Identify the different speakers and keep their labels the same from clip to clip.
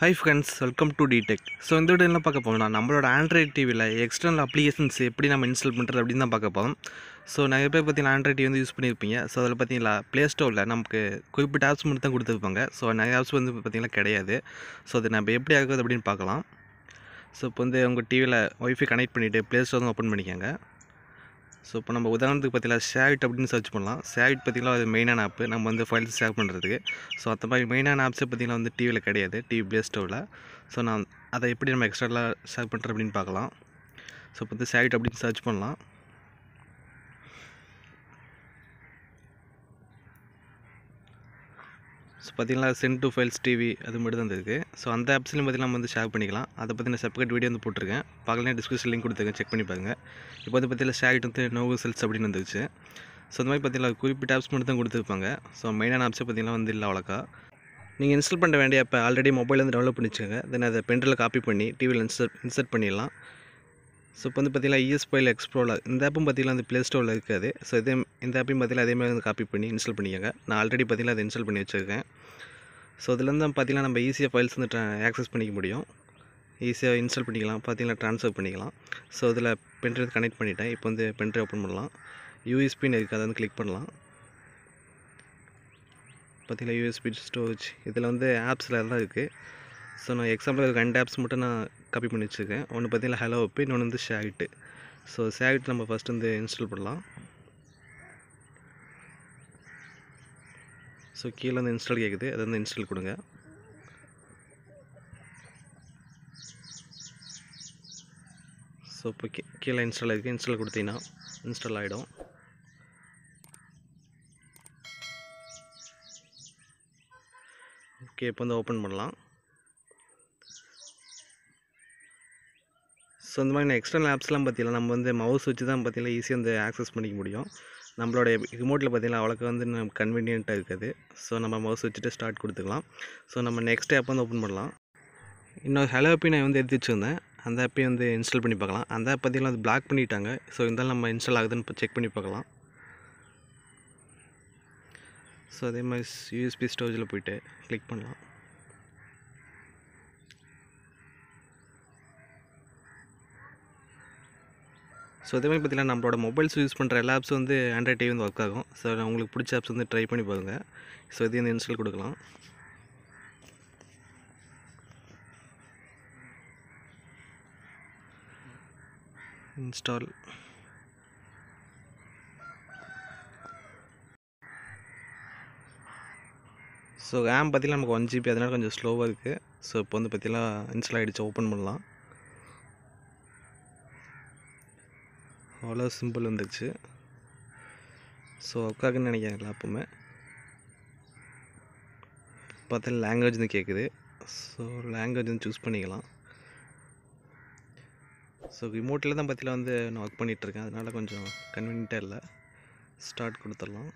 Speaker 1: High friends welcome to டிடெக் so இந்த video என்ன பார்க்க போகணும் நம்மளோட ஆண்ட்ராய்ட் டிவியில் எக்ஸ்டர்னல் அப்ளிகேஷன்ஸ் எப்படி நம்ம இன்ஸ்டால் பண்ணுறது அப்படின்னு தான் பார்க்க போகிறோம் ஸோ நிறைய பேர் பார்த்தீங்கன்னா ஆண்ட்ராய்ட் டிவி வந்து யூஸ் பண்ணியிருப்பீங்க ஸோ அதில் பார்த்தீங்களா ப்ளே ஸ்டோரில் நமக்கு குறிப்பிட்ட ஆப்ஸ் மட்டும் தான் கொடுத்துருப்பாங்க. ஸோ நிறைய ஆப்ஸ் வந்து பார்த்தீங்கன்னா கிடையாது. ஸோ அது நம்ம எப்படி ஆகுது அப்படின்னு பார்க்கலாம். ஸோ இப்போ வந்து உங்கள் டிவியில் ஒய்ஃபை கனெக்ட் பண்ணிவிட்டு ப்ளே ஸ்டோர் வந்து ஓப்பன் பண்ணிக்கோங்க. ஸோ இப்போ நம்ம உதாரணத்துக்கு பார்த்தீங்கன்னா ஷேரிட் அப்படின்னு சர்ச் பண்ணலாம். ஷேவிட் பார்த்தீங்கன்னா அது மெயினான ஆப் நம்ம வந்து ஃபைல்ஸ் ஷேர் பண்ணுறதுக்கு ஸோ அந்த மாதிரி மெயினான ஆப்ஸே பார்த்தீங்கன்னா வந்து டிவியில் கிடையாது. டிவி ப்ளே ஸோ நான் அதை எப்படி நம்ம எக்ஸ்ட்ராலாக ஷேர் பண்ணுறேன் அப்படின்னு பார்க்கலாம். ஸோ இப்போ வந்து ஷேரிட் அப்படின்னு சர்ச் பண்ணலாம். ஸோ பார்த்தீங்கன்னா சென்ட் டு ஃபைல்ஸ் டிவி அது மட்டும் தான் இருக்குது ஸோ அந்த ஆப்ஸ்லையும் பார்த்தீங்கன்னா நம்ம வந்து ஷேர் பண்ணிக்கலாம். அதை பற்றி நான் செப்பரேட் வீடியோ வந்து போட்டிருக்கேன். பார்க்கலாம் டிஸ்கிரிப்ஷன் லிங்க் கொடுத்துருக்கேன். செக் பண்ணி பாருங்கள் இப்போ வந்து பார்த்தீங்கன்னா ஷேர் வந்து நோ செல்ஸ் அப்படின்னு வந்துருச்சு. ஸோ அந்த மாதிரி பார்த்தீங்கன்னா குறிப்பிட்ட ஆப்ஸ் மட்டும் தான் கொடுத்துருப்பாங்க. ஸோ மெயினான ஆப்ஸை பார்த்தீங்கன்னா வந்து இல்லை அவ்வளோக்கா. நீங்கள் இன்ஸ்டால் பண்ண வேண்டிய இப்போ ஆல்ரெடி மொபைல் வந்து டவுன்லோட் பண்ணி வச்சுக்கோங்க தென் அதை பென்ட்ரில் காப்பி பண்ணி டிவியில் இன்சர்ட் இன்சர்ட் பண்ணிடலாம். ஸோ இப்போ வந்து பார்த்தீங்கன்னா இஎஸ் ஃபைல் எக்ஸ்ப்ளோரர் இந்த ஆப்பும் பார்த்தீங்கன்னா அந்த ப்ளே ஸ்டோரில் இருக்காது. ஸோ இதே இந்த ஆப்பையும் பார்த்தீங்கன்னா அதே மாதிரி வந்து காப்பி பண்ணி இன்ஸ்டால் பண்ணிக்கோங்க. நான் ஆல்ரெடி பார்த்தீங்கன்னா அதை இன்ஸ்டால் பண்ணி வச்சுருக்கேன். ஸோ இதுலேருந்து பார்த்தீங்கன்னா நம்ம ஈஸியாக ஃபைல்ஸ் வந்து ஆக்சஸ் பண்ணிக்க முடியும். ஈஸியாக இன்ஸ்டால் பண்ணிக்கலாம். பார்த்தீங்கன்னா ட்ரான்ஸ்ஃபர் பண்ணிக்கலாம். ஸோ இதில் பென்ட்ரைவ் கனெக்ட் பண்ணிட்டேன். இப்போ வந்து பென்ட்ரைவ் ஓப்பன் பண்ணலாம். யூஎஸ்பின்னு இருக்குது அதை வந்து கிளிக் பண்ணலாம். பார்த்தீங்கன்னா யூஎஸ்பி ஸ்டோரேஜ் இதில் வந்து ஆப்ஸில் தான் இருக்குது ஸோ நான் எக்ஸாம்பிள் ரெண்டு ஆப்ஸ் மட்டும் நான் காப்பி பண்ணி வச்சுருக்கேன் ஒன்று பார்த்தீங்கன்னா ஹலோ அப்பு இன்னொன்று வந்து ஷேகிட்டு ஸோ ஷேரிட் நம்ம ஃபஸ்ட் வந்து இன்ஸ்டால் பண்ணலாம். ஸோ கீழே வந்து இன்ஸ்டால் கேட்குது அதை வந்து இன்ஸ்டால் கொடுங்க. ஸோ இப்போ கீ கீழே இன்ஸ்டால் இருக்குது இன்ஸ்டால் கொடுத்தீங்கன்னா இன்ஸ்டால் ஆகிடும் ஓகே இப்போ வந்து ஓப்பன் பண்ணலாம். ஸோ இந்த மாதிரி எக்ஸ்டர்னல் ஆப்ஸ்லாம் பார்த்தீங்கன்னா நம்ம வந்து மவுஸ் வச்சு தான் பார்த்தீங்கன்னா ஈஸியாக வந்து ஆக்சஸ் பண்ணிக்க முடியும். நம்மளோட ரிமோட்டில் பார்த்தீங்கன்னா அவ்வளோக்கு வந்து நம்ம கன்வீனியண்ட்டாக இருக்காது. ஸோ நம்ம மவுஸ் வச்சுட்டு ஸ்டார்ட் கொடுத்துக்கலாம். ஸோ நம்ம நெக்ஸ்ட் ஆப் வந்து ஓப்பன் பண்ணலாம். இன்னொரு ஹலோ ஆப்பி நான் வந்து எடுத்து வச்சுருந்தேன். அந்த ஆப்பையும் வந்து இன்ஸ்டால் பண்ணி பார்க்கலாம். அந்த ஆப் பார்த்தீங்கன்னா அது பிளாக் பண்ணிட்டாங்க. ஸோ இருந்தாலும் நம்ம இன்ஸ்டால் ஆகுதுன்னு இப்போ செக் பண்ணி பார்க்கலாம். ஸோ அதே மாதிரி யூஎஸ்பி ஸ்டோரேஜில் போயிட்டு கிளிக் பண்ணலாம். ஸோ அதே மாதிரி பார்த்தீங்கன்னா நம்மளோட மொபைல்ஸ் யூஸ் பண்ணுற எல்லா ஆப்ஸும் வந்து ஆண்ட்ராய்ட் டிவி வந்து ஒர்க் ஆகும். ஸோ உங்களுக்கு பிடிச்ச ஆப்ஸ் வந்து ட்ரை பண்ணி பாருங்கள் ஸோ இதையும் வந்து இன்ஸ்டால் கொடுக்கலாம். இன்ஸ்டால் ஸோ ரேம் பார்த்தீங்கன்னா நமக்கு ஒன் ஜிபி அதனால் கொஞ்சம் ஸ்லோவாக இருக்குது ஸோ இப்போ வந்து பார்த்தீங்கன்னா இன்ஸ்டால் ஆகிடுச்சு ஓப்பன் பண்ணலாம். அவ்வளோ சிம்பிள் வந்துச்சு. ஸோ அக்காக்குன்னு நினைக்கிறேன் எப்பவுமே பார்த்தா லாங்குவேஜ்னு கேட்குது ஸோ லாங்குவேஜ் வந்து சூஸ் பண்ணிக்கலாம். ஸோ ரிமோட்டில் தான் பற்றியில் வந்து நான் ஒர்க் பண்ணிகிட்ருக்கேன் அதனால் கொஞ்சம் கன்வீனியண்ட்டாக இல்லை. ஸ்டார்ட் கொடுத்துடலாம்.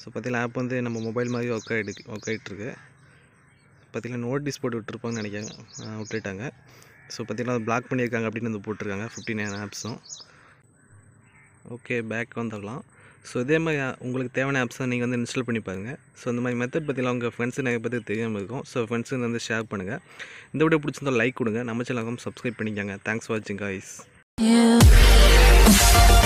Speaker 1: ஸோ பார்த்தீங்கன்னா ஆப் வந்து நம்ம மொபைல் மாதிரி ஒர்க் ஆகிடு ஒர்க் ஆகிட்டுருக்கு பார்த்தீங்கன்னா நோட்டீஸ் போட்டு விட்டுருப்பாங்கன்னு நினைக்கிறேன். விட்டுட்டாங்க. ஸோ பார்த்தீங்கன்னா பிளாக் பண்ணியிருக்காங்க அப்படின்னு வந்து போட்டிருக்காங்க. ஃபிஃப்டி நைன் ஆப்ஸும் ஓகே பேக் வந்துடலாம். ஸோ இதே மாதிரி உங்களுக்கு தேவையான ஆப்ஸை நீங்கள் வந்து இன்ஸ்டால் பண்ணி பாருங்கள் ஸோ இந்த மாதிரி மெத்தட் பற்றிலாம் உங்கள் ஃப்ரெண்ட்ஸு நிறைய பற்றி தெரியாமல் இருக்கும். ஸோ ஃப்ரெண்ட்ஸு வந்து ஷேர் பண்ணுங்கள் இந்த வீடியோ பிடிச்சிருந்தா லைக் கொடுங்க. நம்ம சேனலுக்கும் சப்ஸ்கிரைப் பண்ணிக்கோங்க. தேங்க்ஸ் ஃபார் வாட்சிங் காய்ஸ்
Speaker 2: Yeah.